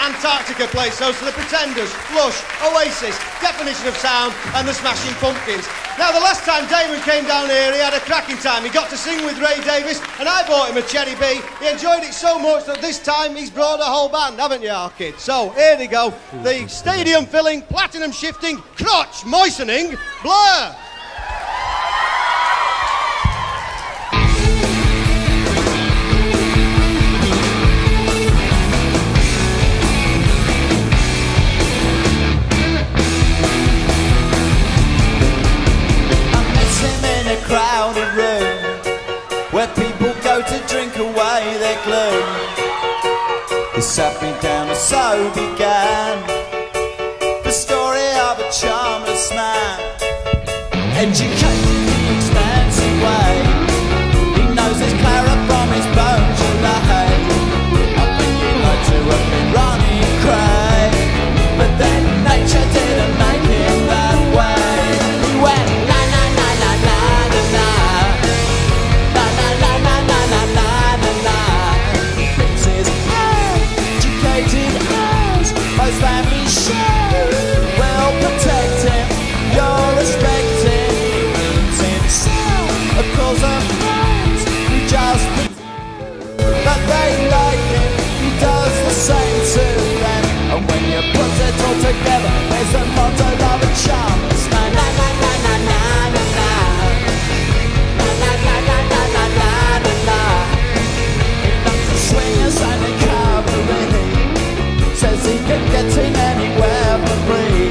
Antarctica played so to the Pretenders, Lush, Oasis, Definition of Sound, and the Smashing Pumpkins. Now, the last time Damon came down here, he had a cracking time. He got to sing with Ray Davies, and I bought him a Cherry B. He enjoyed it so much that this time he's brought a whole band, haven't you, our kids? So, here they go. The stadium filling, platinum shifting, crotch moistening, Blur. So began. The story of a charmless man, Can get in anywhere for free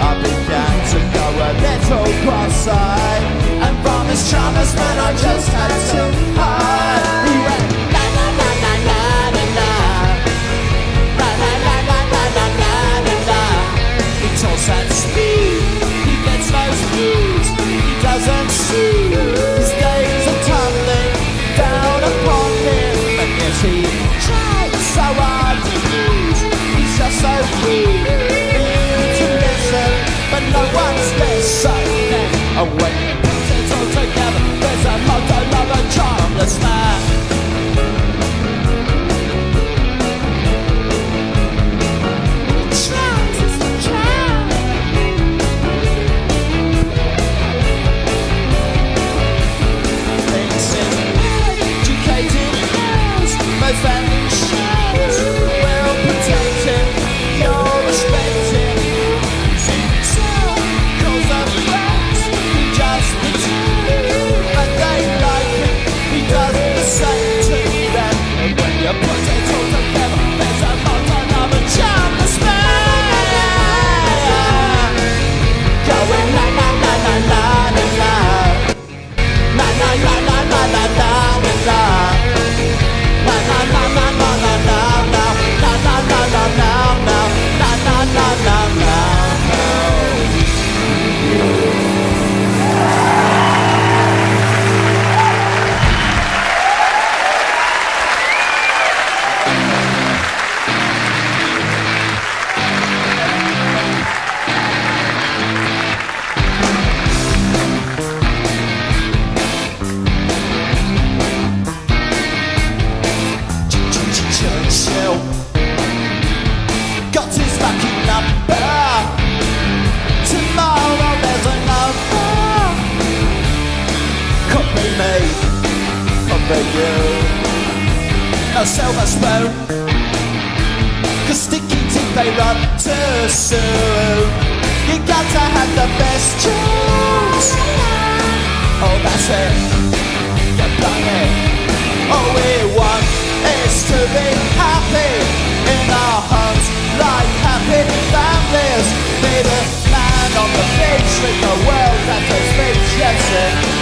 I began to go a little cross-eyed And from this charmless man I just had to hide He went He talks at speed He gets no speed He doesn't see A silver spoon. Cause sticky teeth they run too soon. You got to have the best choice. Oh, that's it. Get blimey. All we want is to be happy in our homes, like happy families. Be the man on the beach with the world at his feet, yes it.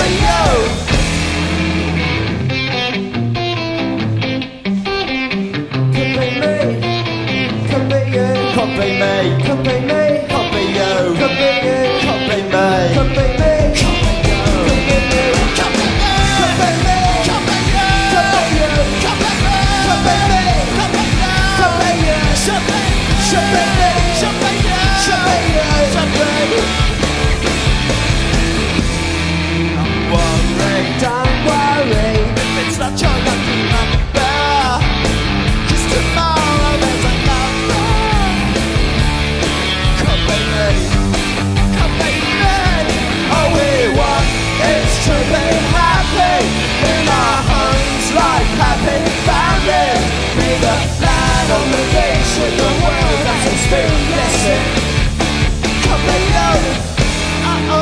for you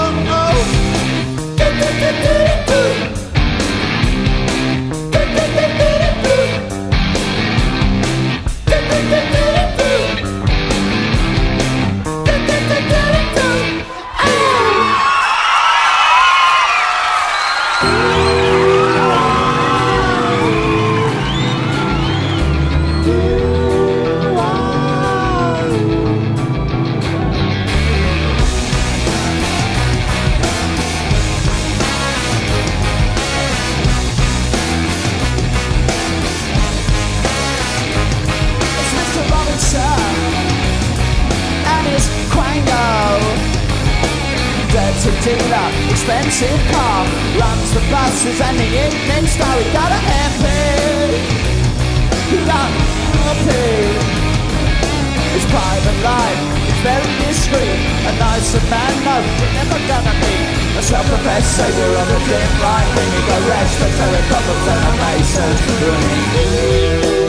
Do do do do do. story got a handpay Not paid It's private life, it's very discreet. A nicer man, no, you're never gonna be A self-professed savior of the dim light. Bringing arrest, a terror problems and a mason Running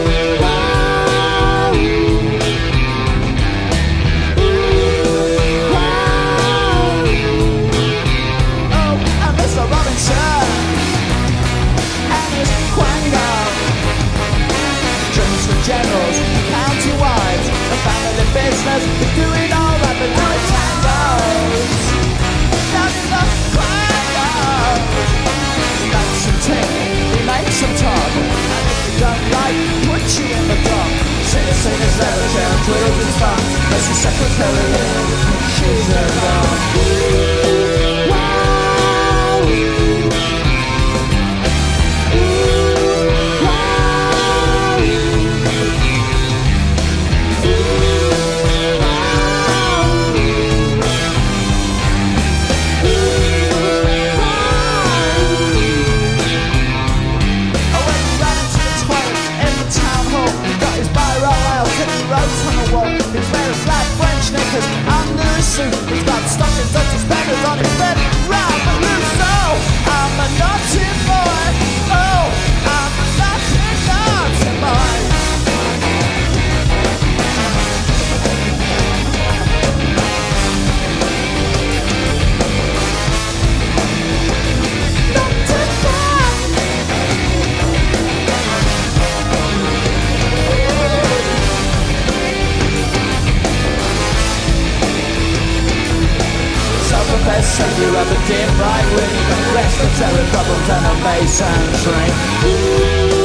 Right, with the a the terror, trouble, and a bass and. Ooh.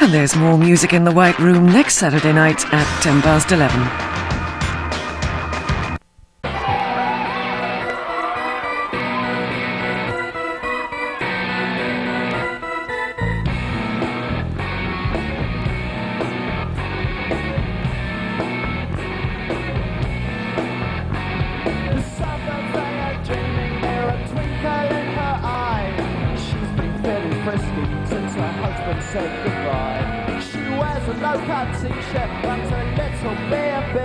And there's more music in the White Room next Saturday night at 10 past 11. since her husband said goodbye. She wears a low-cut t-shirt, and a little B&B.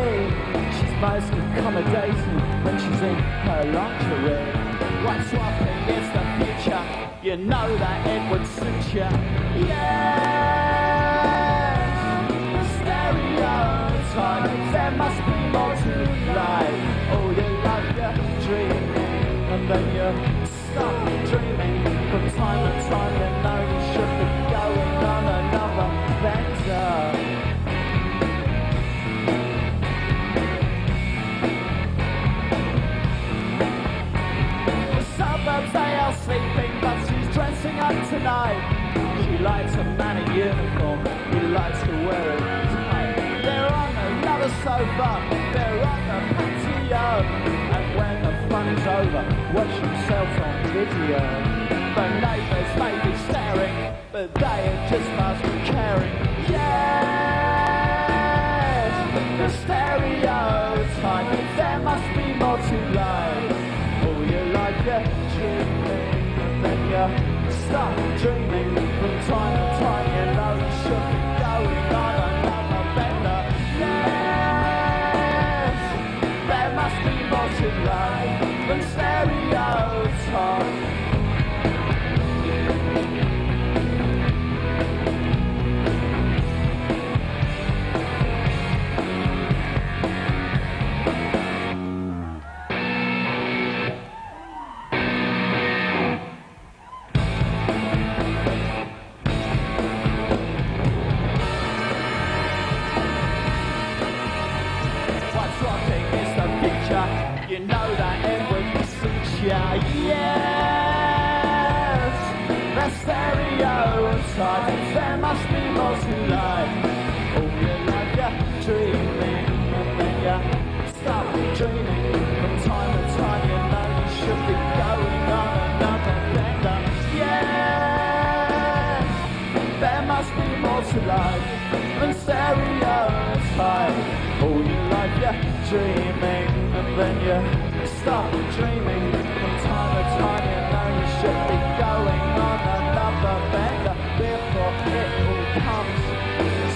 She's most accommodating when she's in her lingerie. What's swapping is the future, you know that it would suit you. Yes, stereotype, there must be more likes a man in uniform, he likes to wear it tight. They're on another sofa, they're on the patio, and when the fun is over, watch themselves on video. The neighbours may be staring, but they are just past caring. Yes, the stereotype, there must be more to life. Oh, you like your dreaming, and then you stop dreaming. From time dreaming, and then you stop dreaming. From time to time, you know you should be going on another bender before it all comes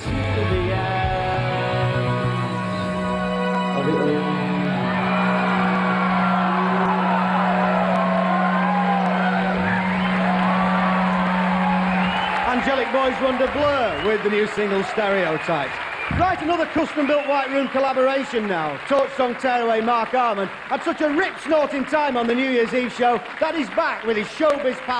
to the end. Of it. Angelic Boys Wonder Blur with the new single Stereotypes. Right, another custom-built White Room collaboration now. Torch song Tearaway Marc Almond had such a rich note in time on the New Year's Eve show that he's back with his showbiz pal.